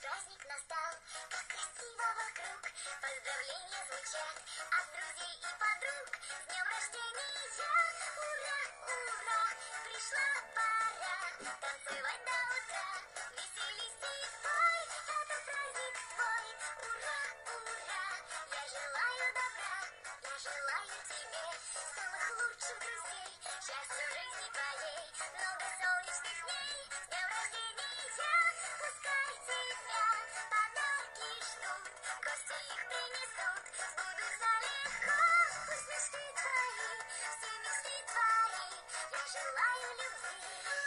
Праздник настал, как красиво вокруг. Поздравления звучат от друзей и подруг. С днем рождения! Ура, ура! Пришла пора танцевать до утра. Веселись и пой, это праздник твой. Ура, ура! Я желаю добра, я желаю тебе самых лучших друзей. Желаю любви.